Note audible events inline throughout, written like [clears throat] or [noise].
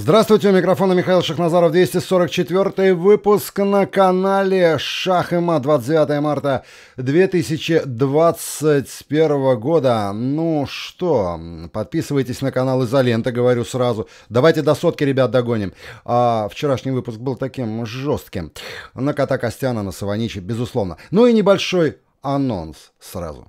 Здравствуйте, у микрофона Михаил Шахназаров, 244 выпуск на канале Шах и Мат, 29 марта 2021 года. Ну что, подписывайтесь на канал Изолента, говорю сразу. Давайте до сотки, ребят, догоним. А, вчерашний выпуск был таким жестким. На кота Костяна, на Саваничи, безусловно. Ну и небольшой анонс сразу.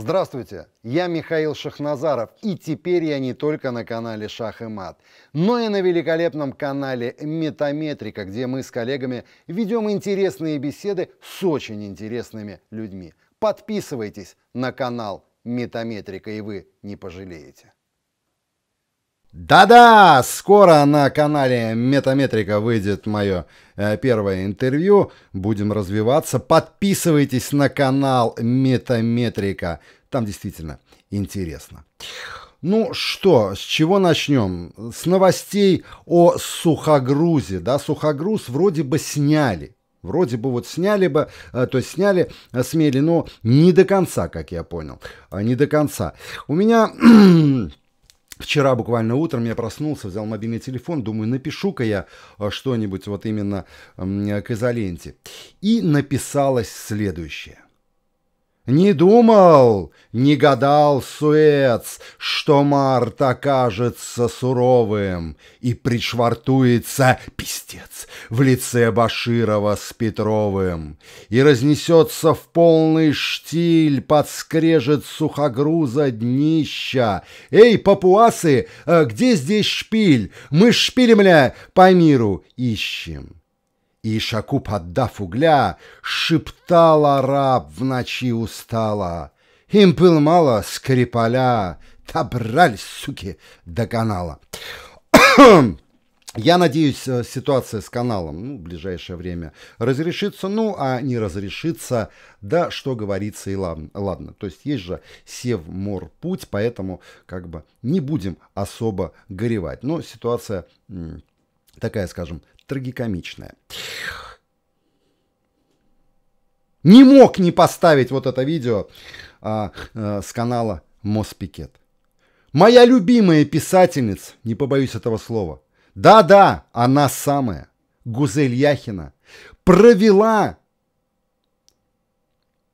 Здравствуйте, я Михаил Шахназаров, и теперь я не только на канале Шах и Мат, но и на великолепном канале Метаметрика, где мы с коллегами ведем интересные беседы с очень интересными людьми. Подписывайтесь на канал Метаметрика, и вы не пожалеете. Да-да, скоро на канале Метаметрика выйдет мое э, первое интервью. Будем развиваться. Подписывайтесь на канал Метаметрика. Там действительно интересно. Ну что, с чего начнем? С новостей о сухогрузе. Да, сухогруз вроде бы сняли. Вроде бы вот сняли бы, э, то есть сняли, э, смели, но не до конца, как я понял. А, не до конца. У меня [clears throat] Вчера буквально утром я проснулся, взял мобильный телефон, думаю, напишу-ка я э, что-нибудь вот именно к изоленте. И написалось следующее. Не думал, не гадал Суэц, что март окажется суровым и пришвартуется пистец в лице Баширова с Петровым и разнесется в полный штиль подскрежет сухогруза днища. Эй, папуасы, э, где здесь шпиль? Мы шпилем ля по миру ищем. И Ишаку, поддав угля, шептал араб в ночи устала. Им был мало скрипаля, добрались, суки, до канала. [coughs] Я надеюсь, э, ситуация с каналом ну, в ближайшее время разрешится, ну, а не разрешится, да, что говорится, и ладно. ладно. То есть есть же Севмор путь, поэтому как бы не будем особо горевать. Но ситуация такая, скажем, трагикомичная. Не мог не поставить вот это видео а, а, с канала Моспикет. Моя любимая писательница, не побоюсь этого слова, да-да, она самая, Гузель Яхина, провела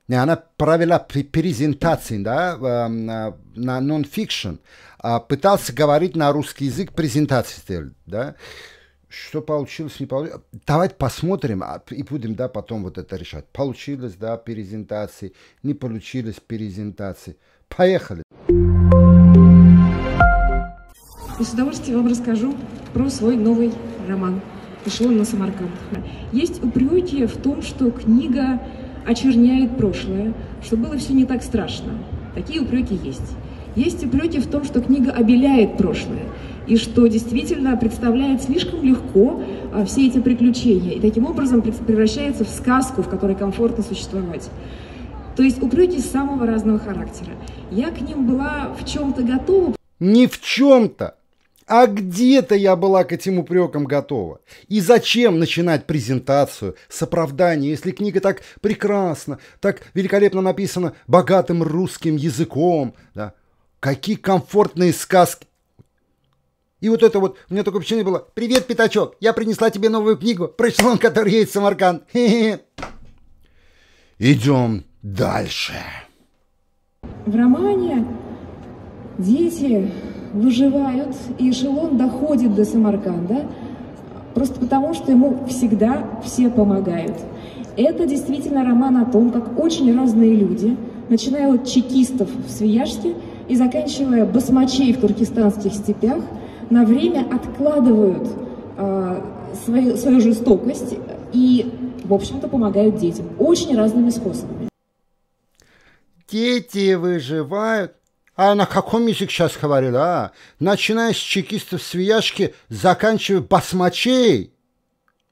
она провела презентации да, на нон-фикшн, а, пытался говорить на русский язык, презентации да, что получилось, не получилось. Давайте посмотрим а, и будем, да, потом вот это решать. Получилось, да, презентации, не получилось презентации. Поехали. И с удовольствием вам расскажу про свой новый роман «Эшелон на Самарканд». Есть упреки в том, что книга очерняет прошлое, что было все не так страшно. Такие упреки есть. Есть упреки в том, что книга обеляет прошлое и что действительно представляет слишком легко а, все эти приключения, и таким образом превращается в сказку, в которой комфортно существовать. То есть упреки самого разного характера. Я к ним была в чем-то готова. Не в чем-то, а где-то я была к этим упрекам готова. И зачем начинать презентацию с оправдания, если книга так прекрасна, так великолепно написана богатым русским языком? Да? Какие комфортные сказки и вот это вот, у меня такое впечатление было. Привет, Пятачок, я принесла тебе новую книгу про эшелон, который едет в Самарканд. [laughs] Идем дальше. В романе дети выживают, и эшелон доходит до Самарканда, просто потому, что ему всегда все помогают. Это действительно роман о том, как очень разные люди, начиная от чекистов в Свияжске и заканчивая басмачей в туркестанских степях – на время откладывают э, свою, свою жестокость и, в общем-то, помогают детям очень разными способами. Дети выживают. А на каком языке сейчас говорила? А? Начиная с чекистов свияшки, заканчивая басмачей.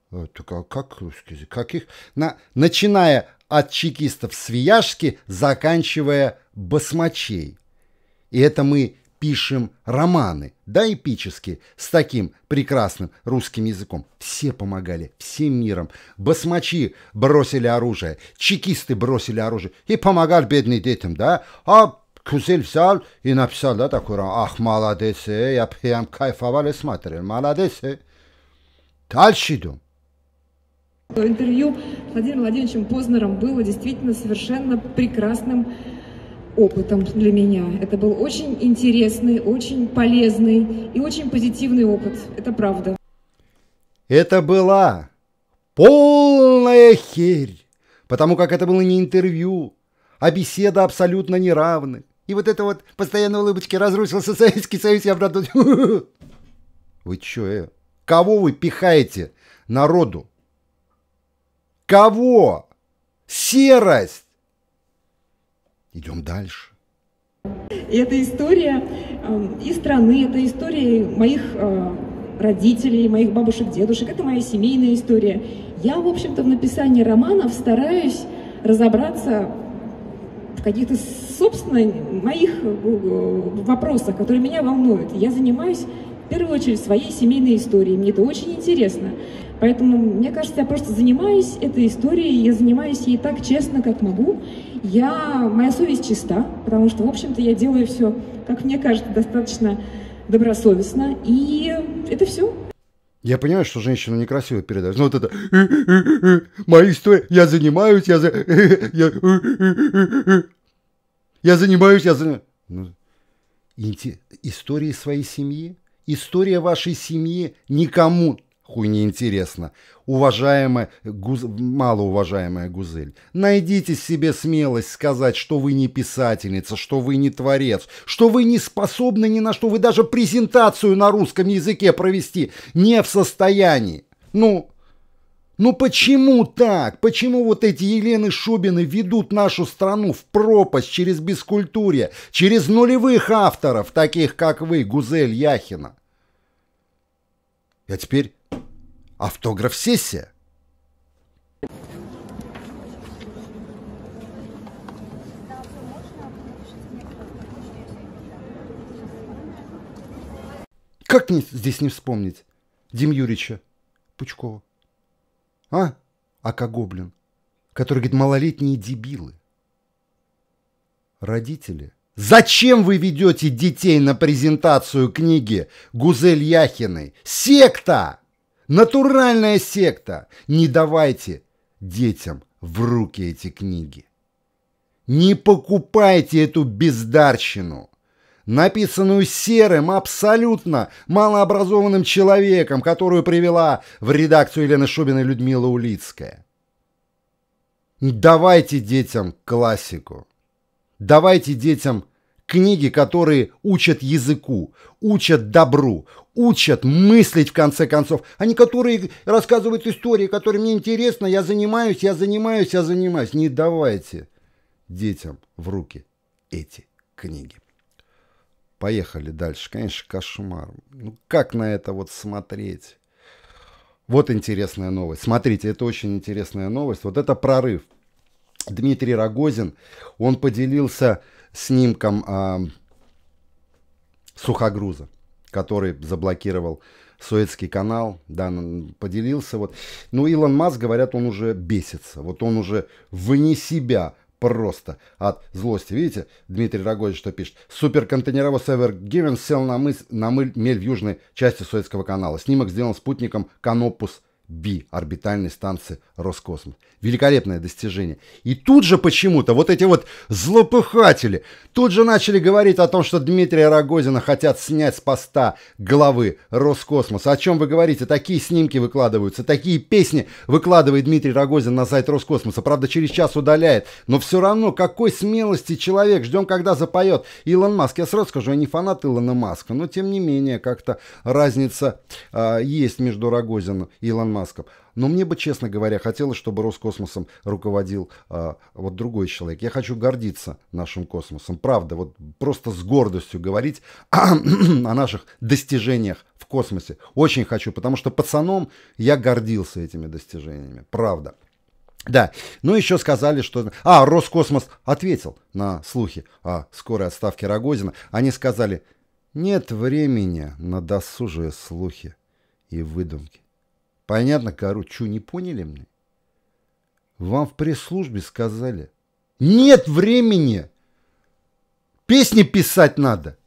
Это как, как русский язык? Каких? На, начиная от чекистов свияшки, заканчивая басмачей. И это мы пишем романы, да, эпические, с таким прекрасным русским языком. Все помогали, всем миром. Басмачи бросили оружие, чекисты бросили оружие и помогали бедным детям, да. А Кусель взял и написал, да, такой, ах, молодец, я прям кайфовал и смотрел, молодец. Дальше идем. Интервью Владимиром Владимировичем Познером было действительно совершенно прекрасным опытом для меня. Это был очень интересный, очень полезный и очень позитивный опыт. Это правда. Это была полная херь, потому как это было не интервью, а беседа абсолютно неравны. И вот это вот постоянно улыбочки разрушился Советский Союз, я правда... [laughs] Вы чё, э? Кого вы пихаете народу? Кого? Серость! Идем дальше. И это история э, и страны, это история моих э, родителей, моих бабушек, дедушек, это моя семейная история. Я, в общем-то, в написании романов стараюсь разобраться в каких-то, собственно, моих э, вопросах, которые меня волнуют. Я занимаюсь в первую очередь своей семейной историей. Мне это очень интересно. Поэтому, мне кажется, я просто занимаюсь этой историей, я занимаюсь ей так честно, как могу. Я, моя совесть чиста, потому что, в общем-то, я делаю все, как мне кажется, достаточно добросовестно. И это все. Я понимаю, что женщину некрасиво передать. Но вот это моя история, я занимаюсь, я, за... я... я занимаюсь, я занимаюсь. Ну, истории своей семьи, история вашей семьи никому хуй не интересно. Уважаемая, гуз... малоуважаемая Гузель, найдите себе смелость сказать, что вы не писательница, что вы не творец, что вы не способны ни на что, вы даже презентацию на русском языке провести не в состоянии. Ну, ну почему так? Почему вот эти Елены Шубины ведут нашу страну в пропасть через бескультурье, через нулевых авторов, таких как вы, Гузель Яхина? А теперь автограф-сессия. Как здесь не вспомнить Дим Юрьевича Пучкова? А? Ака Гоблин, который говорит, малолетние дебилы. Родители – Зачем вы ведете детей на презентацию книги Гузель Яхиной? Секта! Натуральная секта! Не давайте детям в руки эти книги. Не покупайте эту бездарщину, написанную серым, абсолютно малообразованным человеком, которую привела в редакцию Елены Шубиной Людмила Улицкая. Давайте детям классику. Давайте детям книги, которые учат языку, учат добру, учат мыслить в конце концов, а не которые рассказывают истории, которые мне интересно, я занимаюсь, я занимаюсь, я занимаюсь. Не давайте детям в руки эти книги. Поехали дальше. Конечно, кошмар. Ну, как на это вот смотреть? Вот интересная новость. Смотрите, это очень интересная новость. Вот это прорыв. Дмитрий Рогозин, он поделился снимком э, сухогруза, который заблокировал Суэцкий канал, да, поделился. Вот. Ну, Илон Маск, говорят, он уже бесится. Вот он уже вне себя просто от злости. Видите, Дмитрий Рогозин что пишет? Суперконтейнеровоз Given сел на, мыс, на мыль, мель в южной части Суэцкого канала. Снимок сделан спутником Канопус B орбитальной станции Роскосмос. Великолепное достижение. И тут же почему-то вот эти вот злопыхатели тут же начали говорить о том, что Дмитрия Рогозина хотят снять с поста главы Роскосмоса. О чем вы говорите? Такие снимки выкладываются, такие песни выкладывает Дмитрий Рогозин на сайт Роскосмоса. Правда, через час удаляет. Но все равно, какой смелости человек. Ждем, когда запоет Илон Маск. Я сразу скажу, я не фанат Илона Маска, но тем не менее, как-то разница э, есть между Рогозиным и Илон Маском. Но мне бы, честно говоря, хотелось, чтобы Роскосмосом руководил а, вот другой человек. Я хочу гордиться нашим космосом. Правда, вот просто с гордостью говорить [clears throat] о, наших достижениях в космосе. Очень хочу, потому что пацаном я гордился этими достижениями. Правда. Да, ну еще сказали, что... А, Роскосмос ответил на слухи о скорой отставке Рогозина. Они сказали, нет времени на досужие слухи и выдумки. Понятно, короче, не поняли мне? Вам в пресс-службе сказали. Нет времени Песни писать надо.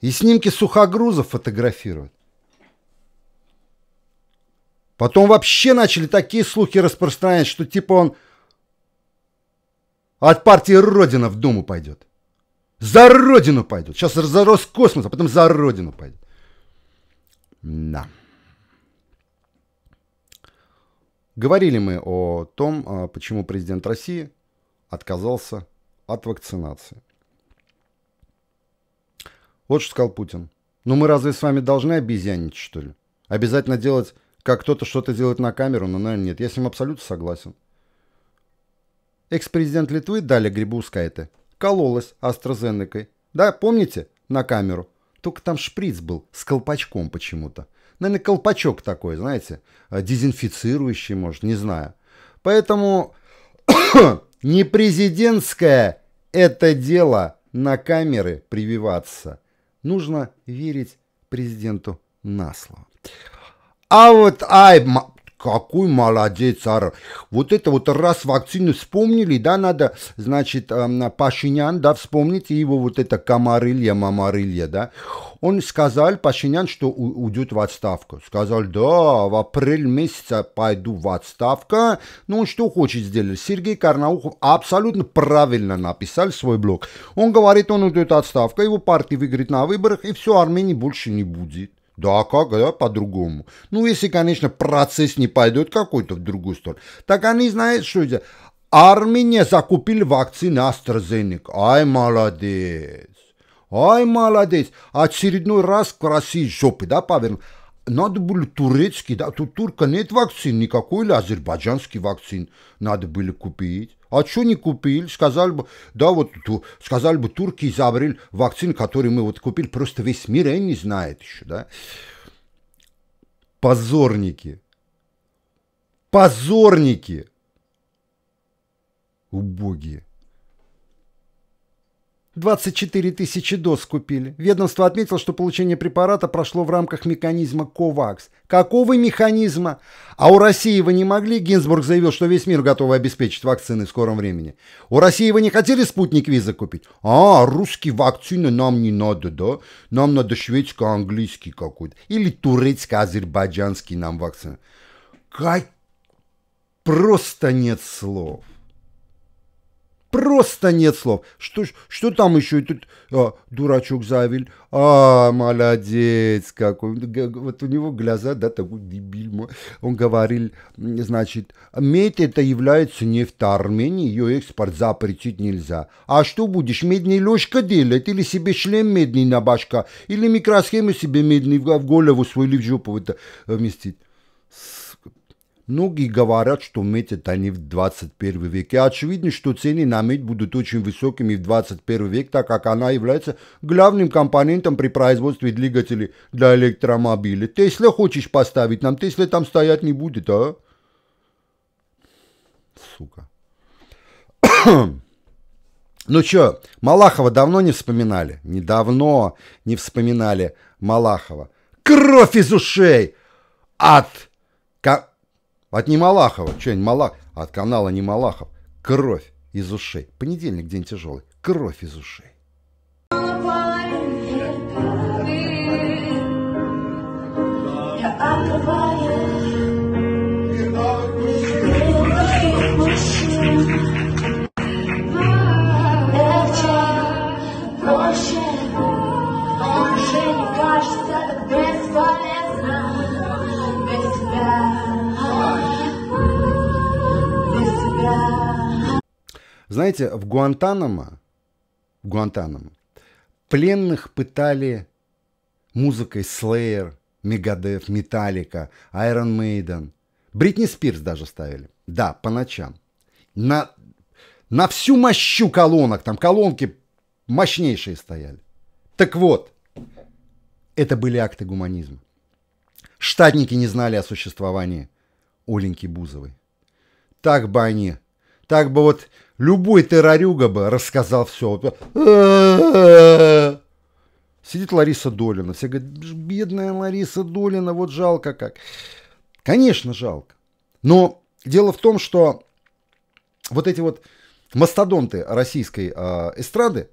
И снимки сухогрузов фотографировать. Потом вообще начали такие слухи распространять, что типа он от партии Родина в Думу пойдет. За Родину пойдет. Сейчас за Роскосмос, а потом за Родину пойдет. Да. Говорили мы о том, а, почему президент России отказался от вакцинации. Вот что сказал Путин. Ну мы разве с вами должны обезьянить, что ли? Обязательно делать, как кто-то что-то делает на камеру? Ну, наверное, нет. Я с ним абсолютно согласен. Экс-президент Литвы Даля Грибускайте кололась AstraZeneca. Да, помните? На камеру. Только там шприц был с колпачком почему-то. Наверное, колпачок такой, знаете, э, дезинфицирующий, может, не знаю. Поэтому [coughs] не президентское это дело на камеры прививаться. Нужно верить президенту на слово. А вот, ай, какой молодец, Ара. Вот это вот раз вакцину вспомнили, да, надо, значит, Пашинян, да, вспомните его вот это комарилья, мамарилья, да. Он сказал, Пашинян, что уйдет в отставку. Сказал, да, в апрель месяце пойду в отставку. Ну, он что хочет сделать? Сергей Карнаухов абсолютно правильно написал свой блог. Он говорит, он уйдет в отставку, его партия выиграет на выборах, и все, Армении больше не будет. Да, как, да, по-другому. Ну, если, конечно, процесс не пойдет какой-то в другую сторону. Так они знают, что это. Армения закупили вакцины AstraZeneca. Ай, молодец. Ай, молодец. Очередной раз к России жопы, да, повернул. Надо было турецкий, да, тут турка нет вакцин никакой, или азербайджанский вакцин надо было купить. А что не купили? Сказали бы, да, вот сказали бы, турки изобрели вакцину, которую мы вот купили, просто весь мир и не знает еще, да. Позорники. Позорники. Убогие. 24 тысячи доз купили. Ведомство отметило, что получение препарата прошло в рамках механизма COVAX. Какого механизма? А у России вы не могли? Гинзбург заявил, что весь мир готов обеспечить вакцины в скором времени. У России вы не хотели спутник виза купить? А, русские вакцины нам не надо, да? Нам надо шведско-английский какой-то. Или турецко-азербайджанский нам вакцины. Как... Просто нет слов. Просто нет слов. Что, что там еще этот а, дурачок Завель? А, молодец какой. Вот у него глаза, да, такой дебиль. Он говорил, значит, медь это является нефть Армении, ее экспорт запретить нельзя. А что будешь, медный ложка делать? Или себе шлем медный на башка? Или микросхему себе медный в голову свою или в жопу это вместить? Многие говорят, что медь это не в 21 веке. Очевидно, что цены на медь будут очень высокими в 21 век, так как она является главным компонентом при производстве двигателей для электромобилей. Тесла хочешь поставить, нам Тесла там стоять не будет, а? Сука. [coughs] ну чё, Малахова давно не вспоминали? Недавно не вспоминали Малахова. Кровь из ушей! От... От Немалахова, что не Малах, от канала Немалахов. Кровь из ушей. Понедельник день тяжелый. Кровь из ушей. Знаете, в Гуантанамо, в Гуантанамо пленных пытали музыкой Slayer, Мегадев, Металлика, Iron Maiden. Бритни Спирс даже ставили. Да, по ночам. На, на всю мощу колонок, там колонки мощнейшие стояли. Так вот, это были акты гуманизма. Штатники не знали о существовании Оленьки Бузовой. Так бы они, так бы вот Любой террорюга бы рассказал все. Сидит Лариса Долина. Все говорят, бедная Лариса Долина, вот жалко как. Конечно, жалко. Но дело в том, что вот эти вот мастодонты российской э, эстрады,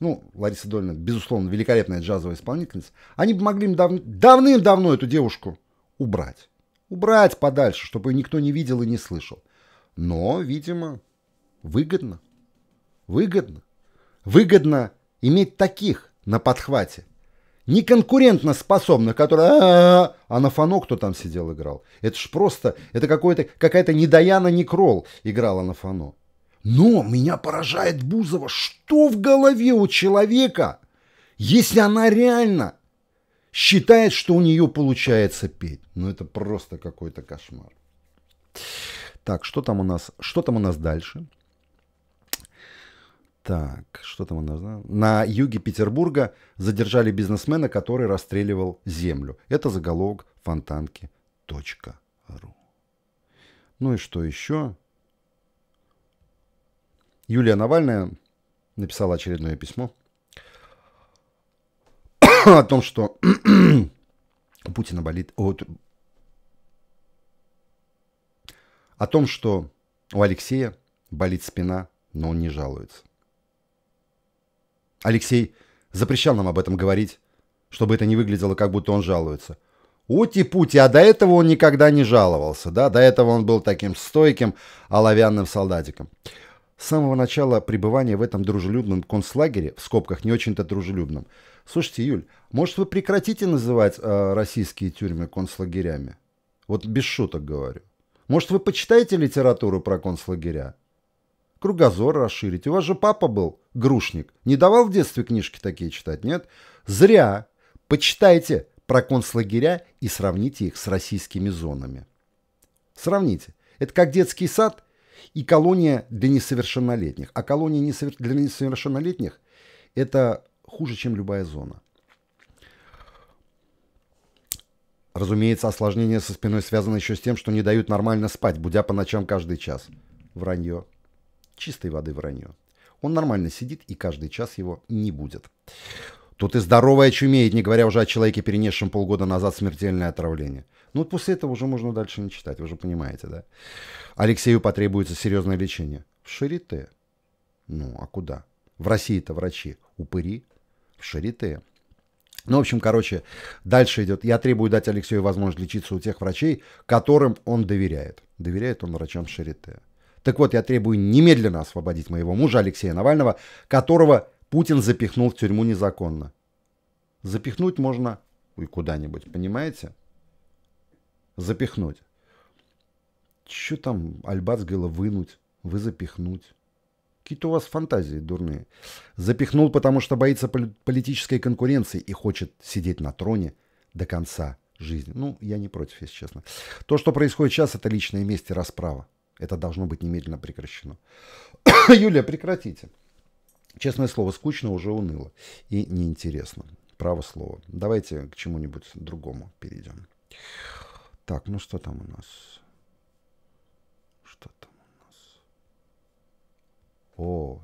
ну, Лариса Дольна, безусловно, великолепная джазовая исполнительница, они могли им дав... давным-давно эту девушку убрать. Убрать подальше, чтобы ее никто не видел и не слышал. Но, видимо, выгодно. Выгодно. Выгодно иметь таких на подхвате. Не конкурентно способных, которые... А, а на фано кто там сидел играл? Это ж просто... Это какая-то не Даяна, не Кролл играла на фано. Но меня поражает Бузова, что в голове у человека, если она реально считает, что у нее получается петь. Ну это просто какой-то кошмар. Так, что там у нас? Что там у нас дальше? Так, что там нас? Да? На юге Петербурга задержали бизнесмена, который расстреливал землю. Это заголовок фонтанки.ру. Ну и что еще? Юлия Навальная написала очередное письмо [coughs] о том, что у [coughs] Путина болит... О, о том, что у Алексея болит спина, но он не жалуется. Алексей запрещал нам об этом говорить, чтобы это не выглядело, как будто он жалуется. Ути-пути, а до этого он никогда не жаловался, да, до этого он был таким стойким оловянным солдатиком. С самого начала пребывания в этом дружелюбном концлагере, в скобках не очень-то дружелюбном, слушайте, Юль, может вы прекратите называть э, российские тюрьмы концлагерями? Вот без шуток говорю. Может вы почитаете литературу про концлагеря? Кругозор расширить. У вас же папа был грушник. Не давал в детстве книжки такие читать, нет? Зря. Почитайте про концлагеря и сравните их с российскими зонами. Сравните. Это как детский сад и колония для несовершеннолетних. А колония для несовершеннолетних – это хуже, чем любая зона. Разумеется, осложнение со спиной связано еще с тем, что не дают нормально спать, будя по ночам каждый час. Вранье. Чистой воды вранье. Он нормально сидит, и каждый час его не будет. Тут и здоровая чумеет, не говоря уже о человеке, перенесшем полгода назад смертельное отравление. Ну после этого уже можно дальше не читать, вы же понимаете, да? Алексею потребуется серьезное лечение. В Шарите. Ну, а куда? В России-то врачи упыри. В Шарите. Ну, в общем, короче, дальше идет. Я требую дать Алексею возможность лечиться у тех врачей, которым он доверяет. Доверяет он врачам Шарите. Так вот, я требую немедленно освободить моего мужа Алексея Навального, которого Путин запихнул в тюрьму незаконно. Запихнуть можно и куда-нибудь, понимаете? Запихнуть. Что там Альбац говорила вынуть, вы запихнуть? Какие-то у вас фантазии дурные. Запихнул, потому что боится политической конкуренции и хочет сидеть на троне до конца жизни. Ну, я не против, если честно. То, что происходит сейчас, это личная месть и расправа. Это должно быть немедленно прекращено. [coughs] Юлия, прекратите. Честное слово, скучно, уже уныло и неинтересно. Право слово. Давайте к чему-нибудь другому перейдем. Так, ну что там у нас? Что там у нас? О,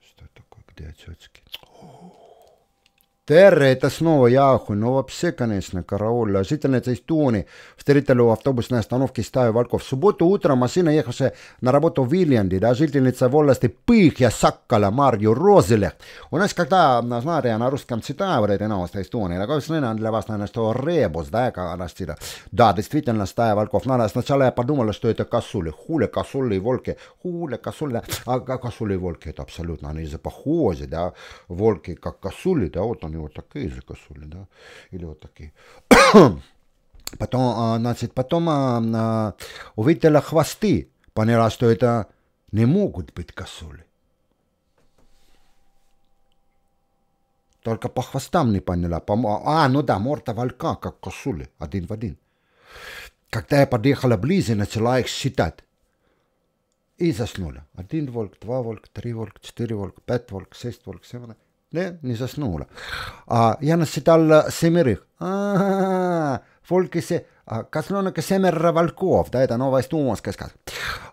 что такое? Где отечки? Терре, это снова Яху, но вообще, конечно, караул. Жительница из Туни встретила у автобусной остановки стаю волков. В субботу утром машина ехавшая на работу в Вильянде, да, жительница волости Пыхья Саккала Марью Розелех. У нас, когда, знаете, на русском читаю эти новости из Туни, такое впечатление для вас, наверное, что ребус, да, когда читаю. Да, действительно, стая волков. Надо, сначала я подумала, что это косули. Хуля, косули и волки. Хуля, косули. А косули и волки, это абсолютно, они же похожи, да. Волки, как косули, да, вот они вот такие же косули, да, или вот такие. [coughs] потом, а, значит, потом а, а, увидела хвосты, поняла, что это не могут быть косули. Только по хвостам не поняла. По, а, ну да, морда волка, как косули, один в один. Когда я подъехала ближе, начала их считать. И заснула. Один волк, два волк, три волк, четыре волк, пять волк, шесть волк, семь волк. Ne, niin se snuula. Uh, ja sitten tällä semerich. Folke se, uh, kas no ka семеро волков, да, это новая эстонская сказка.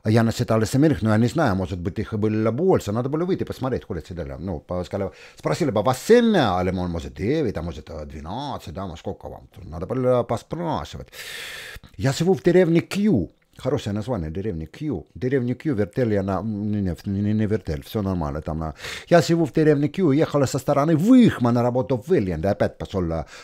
Я насчитал семерых, но я не знаю, может быть, их было больше, надо было выйти посмотреть, сколько сидели. Ну, сказали, спросили бы, вас семь, или может девять, а может двенадцать, да, сколько вам? Надо было поспрашивать. Я живу в деревне Кью, Хорошее название деревни Кью. Деревню Кью вертели она... Не, не, не вертель, все нормально там. На... Я живу в деревне Кью, ехала со стороны Выхма на работу в Вильянде. Опять пошел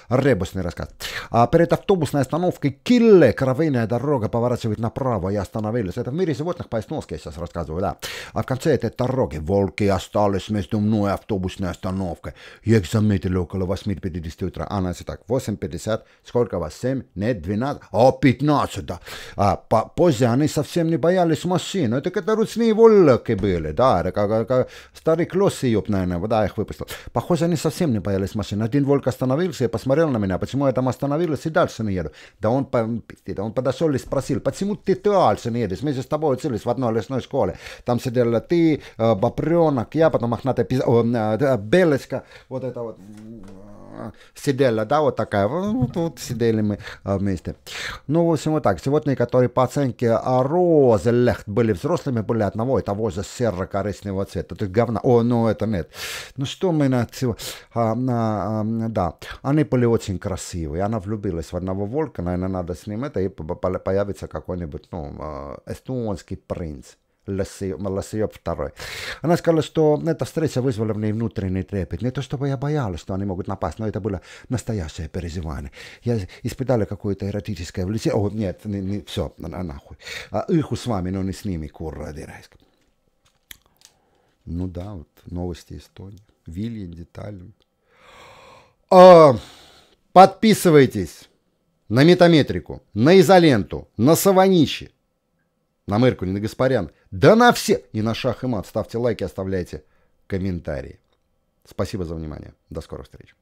ребусный рассказ. А перед автобусной остановкой Килле кровейная дорога поворачивает направо и остановились. Это в мире животных по-эстонски я сейчас рассказываю, да. А в конце этой дороги волки остались между мной и автобусной остановкой. Я их заметили около 8.50 утра. А, значит так, 8.50, сколько вас? 7? Нет, 12? О, 15, да. А, по, позже они совсем не боялись машин. Это как ручные волки были, да. Как, как старый клосс ёб, наверное, да, их выпустил. Похоже, они совсем не боялись машин. Один волк остановился и посмотрел на меня, почему я там остановился и дальше не еду. Да он, да он подошел и спросил, почему ты дальше не едешь? Мы же с тобой учились в одной лесной школе. Там сидел ты, Бобренок, я, потом мохнатая Белочка, вот это вот сидела, да, вот такая, вот, вот сидели мы вместе. Ну, в общем, вот так. Животные, которые по оценке Розелехт были взрослыми, были одного и того серо-коричневого цвета. То есть говна. О, ну это нет. Ну что мы на... А, а, да, они были очень красивые. Она влюбилась в одного волка, наверное, надо с ним это, и появится какой-нибудь, ну, эстонский принц. Лосиев второй. Она сказала, что эта встреча вызвала в ней внутренний трепет. Не то, чтобы я боялась, что они могут напасть, но это было настоящее переживание. Я испытала какое-то эротическое влечение. О, нет, не, не, все, на, нахуй. А иху с вами, но не с ними, курра дирайска. Ну да, вот новости Эстонии. Вильян, детали. А, подписывайтесь на метаметрику, на изоленту, на Саваничи на Мыркуль, на Гаспарян, да на все, и на шах и мат. Ставьте лайки, оставляйте комментарии. Спасибо за внимание. До скорых встреч.